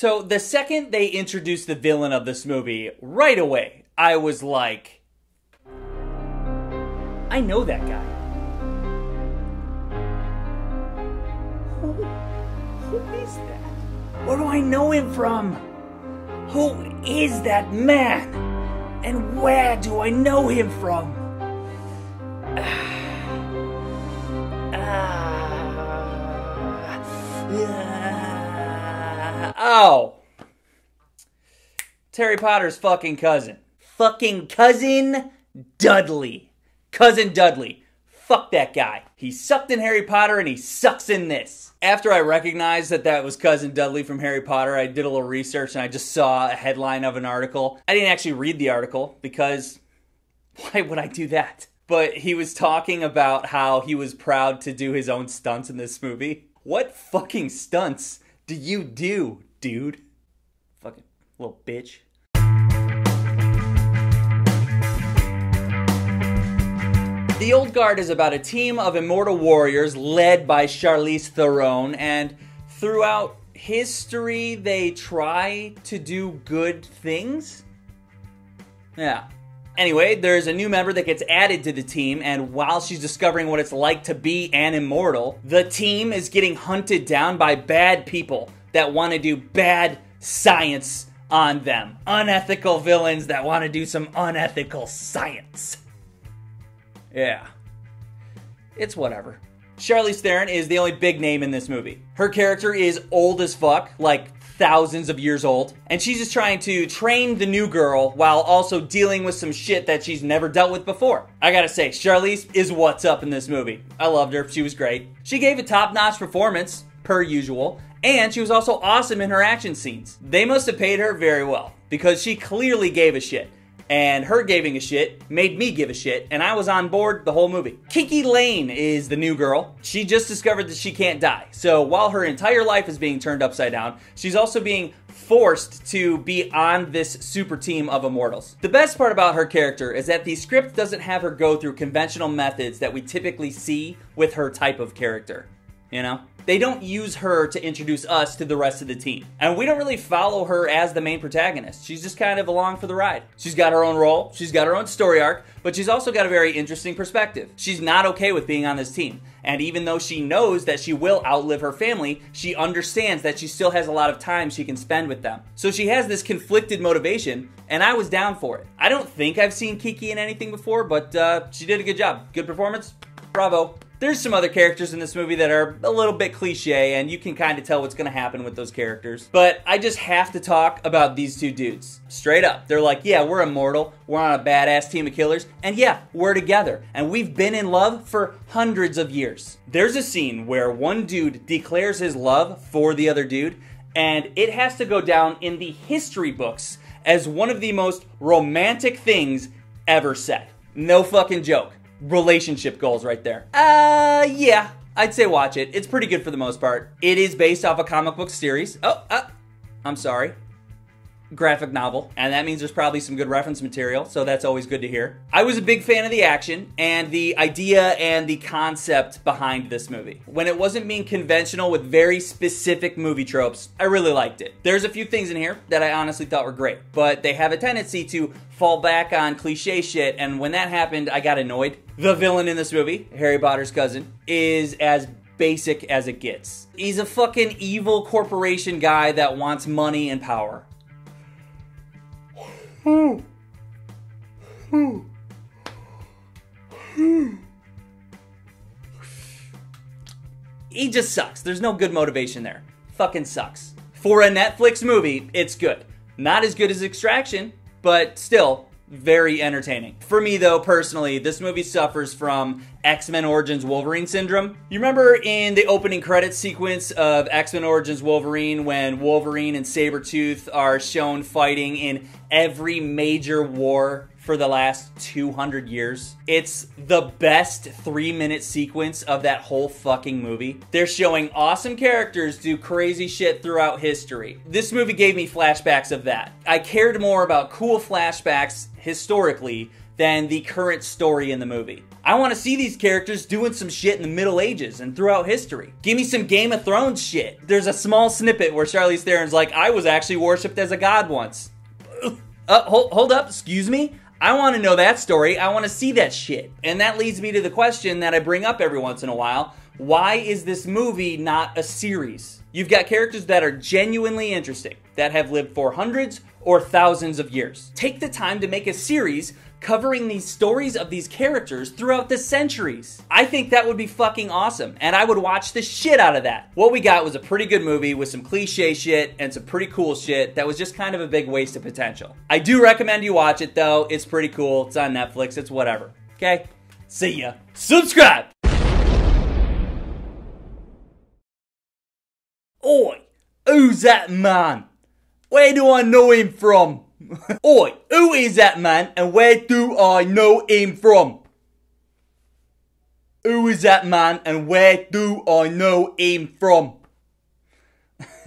So the second they introduced the villain of this movie, right away, I was like, I know that guy. Who, who is that? Where do I know him from? Who is that man? And where do I know him from? Harry Potter's fucking cousin. Fucking cousin Dudley. Cousin Dudley. Fuck that guy. He sucked in Harry Potter and he sucks in this. After I recognized that that was Cousin Dudley from Harry Potter, I did a little research and I just saw a headline of an article. I didn't actually read the article because why would I do that? But he was talking about how he was proud to do his own stunts in this movie. What fucking stunts do you do, dude? Fucking little bitch. The Old Guard is about a team of immortal warriors led by Charlize Theron, and throughout history, they try to do good things. Yeah. Anyway, there's a new member that gets added to the team, and while she's discovering what it's like to be an immortal, the team is getting hunted down by bad people that want to do bad science on them. Unethical villains that want to do some unethical science. Yeah. It's whatever. Charlize Theron is the only big name in this movie. Her character is old as fuck, like thousands of years old, and she's just trying to train the new girl while also dealing with some shit that she's never dealt with before. I gotta say, Charlize is what's up in this movie. I loved her, she was great. She gave a top notch performance, per usual, and she was also awesome in her action scenes. They must have paid her very well, because she clearly gave a shit and her giving a shit made me give a shit, and I was on board the whole movie. KiKi Layne is the new girl. She just discovered that she can't die. So while her entire life is being turned upside down, she's also being forced to be on this super team of immortals. The best part about her character is that the script doesn't have her go through conventional methods that we typically see with her type of character. You know? They don't use her to introduce us to the rest of the team. And we don't really follow her as the main protagonist. She's just kind of along for the ride. She's got her own role, she's got her own story arc, but she's also got a very interesting perspective. She's not okay with being on this team. And even though she knows that she will outlive her family, she understands that she still has a lot of time she can spend with them. So she has this conflicted motivation, and I was down for it. I don't think I've seen KiKi in anything before, but uh, she did a good job. Good performance. Bravo. There's some other characters in this movie that are a little bit cliche, and you can kind of tell what's going to happen with those characters. But I just have to talk about these two dudes. Straight up. They're like, yeah, we're immortal. We're on a badass team of killers. And yeah, we're together. And we've been in love for hundreds of years. There's a scene where one dude declares his love for the other dude, and it has to go down in the history books as one of the most romantic things ever said. No fucking joke relationship goals right there. Uh, yeah, I'd say watch it. It's pretty good for the most part. It is based off a comic book series. Oh, uh, I'm sorry graphic novel, and that means there's probably some good reference material, so that's always good to hear. I was a big fan of the action and the idea and the concept behind this movie. When it wasn't being conventional with very specific movie tropes, I really liked it. There's a few things in here that I honestly thought were great, but they have a tendency to fall back on cliche shit, and when that happened, I got annoyed. The villain in this movie, Harry Potter's cousin, is as basic as it gets. He's a fucking evil corporation guy that wants money and power. He just sucks. There's no good motivation there. Fucking sucks. For a Netflix movie, it's good. Not as good as Extraction, but still very entertaining. For me, though, personally, this movie suffers from X Men Origins Wolverine syndrome. You remember in the opening credits sequence of X Men Origins Wolverine when Wolverine and Sabretooth are shown fighting in every major war for the last 200 years. It's the best three minute sequence of that whole fucking movie. They're showing awesome characters do crazy shit throughout history. This movie gave me flashbacks of that. I cared more about cool flashbacks historically than the current story in the movie. I want to see these characters doing some shit in the Middle Ages and throughout history. Give me some Game of Thrones shit. There's a small snippet where Charlize Theron's like, I was actually worshipped as a god once. Uh, hold, hold up, excuse me? I want to know that story. I want to see that shit. And that leads me to the question that I bring up every once in a while why is this movie not a series? You've got characters that are genuinely interesting, that have lived for hundreds or thousands of years. Take the time to make a series covering these stories of these characters throughout the centuries. I think that would be fucking awesome, and I would watch the shit out of that. What we got was a pretty good movie with some cliche shit and some pretty cool shit that was just kind of a big waste of potential. I do recommend you watch it though, it's pretty cool, it's on Netflix, it's whatever. Okay? See ya. Subscribe! Oi! Who's that man? Where do I know him from? Oi, who is that man and where do I know him from? Who is that man and where do I know him from?